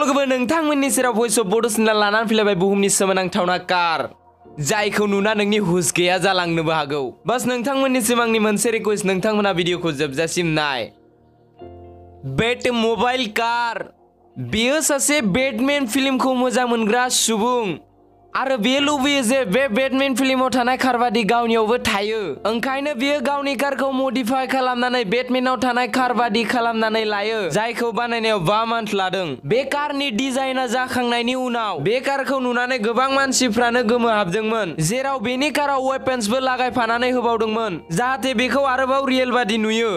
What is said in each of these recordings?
लोगोफोर नोंथांमोननि सेराव भइस अफ बड'सिना लानानै फैलायबाय बुहुमनि सोमोनांथावना कार जायखौ नुना नोंनि हुस गैया जालांनोबो हागौ बास नोंथांमोननिसिम आंनि मोनसे आरो बेयो लुबैयो जे बे बेटमेन फिल्माव थानाय कार बादि गावनियावबो थायो। ओंखायनो बियो गावनि कारखौ मडिफाइ खालामनानै बेटमेनाव थानाय कार बादि खालामनानै लायो, जायखौ बानायनायाव बा मान्थ लादों। बे कारनि डिजाइना जाखांनायनि उनाव, बे कारखौ नुनानै गोबां मानसिफ्रानो गोमोहाबदोंमोन जेराव बेनि काराव वेपन्सबो लागायफानानै होबावदोंमोन, जाहाथे बेखौ आरोबाव रियेल बादि नुयो।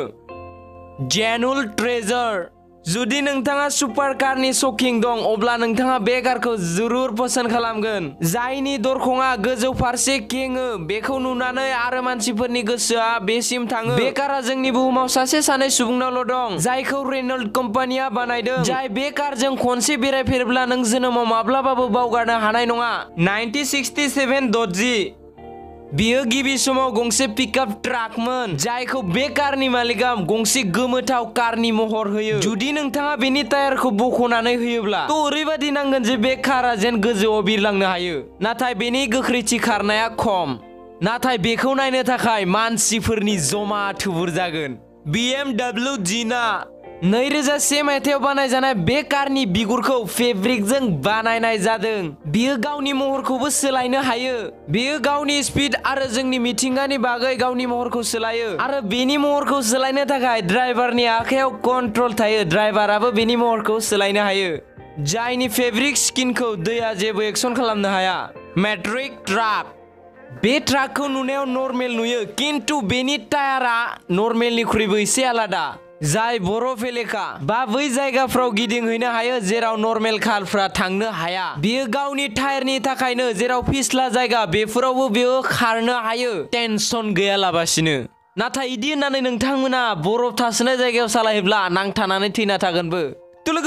जेनुल ट्रेजार जुदि नोंथाङा सुपार कारनि शकिं दं, अब्ला नोंथाङा बे कारखौ जुरुर पसन्द खालामगोन। जायनि दरखङा गोजौ फारसे खेङो बेखौ नुनानै आरो मानसिफोरनि गोसोआ बेसिम थाङो। बे कारा जोंनि बुहुमाव सासे सानै सुबुंनावल' दं, जायखौ रेनल्ड कम्पानिया बानायदों। जाय बे कारजों खनसे बेरायफेरब्ला नों जोनोमाव माब्लाबाबो बावगारनो हानाय नङा। नाइनटिन सिक्सटि सेभेन द'जि। बियो गिबि समाव गंसे पिकआप ट्राकमोन जायखौ बे कारनि मालिकआ गंसे गोमोथाव कारनि महर होयो जुदि नोंथाङा बेनि टायारखौ बख'नानै होयोब्ला थ' ओरैबादि नांगोन जे बे कारा जेन गोजौआव बिरलांनो हायो नाथाय बेनि गोख्रैथि खारनाया खम नाथाय बेखौ नायनो थाखाय मानसिफोरनि जमा थुबुर जागोन BMW जिना नैरोजा से मायथाइयाव बानायजानाय बे कारनि बिगुरखौ फेब्रिकजों बानायनाय जादों। बियो गावनि महरखौबो सोलायनो हायो। बियो गावनि स्पिड आरो जोंनि मिथिंगानि बागै गावनि महरखौ सोलायो। आरो बेनि महरखौ सोलायनो थाखाय ड्राइभारनि आखायाव कन्ट्रल थायो। ड्राइभाराबो बेनि महरखौ सोलायनो हायो। जायनि फेब्रिक स्किनखौ दैया जेबो एक्सन खालामनो हाया। Metric truck. बे ट्राकखौ नुनायाव नर्मेल नुयो किन्तु बेनि टायारा नर्मेलनिख्रुइबो एसे आलादा। जाय बरफ एलेखा बा बै जायगाफ्राव गिदिंहैनो हायो जेराव नर्मेल कारफ्रा थांनो हाया। बियो गावनि टायारनि थाखायनो जेराव फिस्ला जायगा बेफोरावबो बियो खारनो हायो। टेनसन गैयालाबासिनो। नाथाय इदि होननानै नोंथांमोना बरफ थासोनाय जायगायाव सालायोब्ला नांथानानै थैना थागोनबो।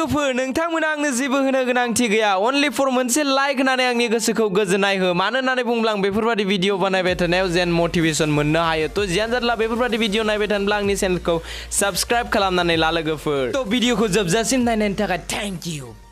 लोगोफोर नोंथांमोना आंनो जेबो होनो गोनांथि गैया। अनलि फर मोनसे लाइक होनानै आंनि गोसोखौ गोजोननाय हो। मानो होननानै बुंब्ला आं बेफोरबादि भिडिअ बानायबाय थानायाव जेन मटिभेसन मोननो हायो। थ' जियानो जादला बेफोरबादि भिडिअ नायबाय थानोब्ला आंनि चेनेलखौ साबस्क्राइब खालामनानै ला लोगोफोर। थ' भिडिअखौ जोबजासिम नायनायनि थाखाय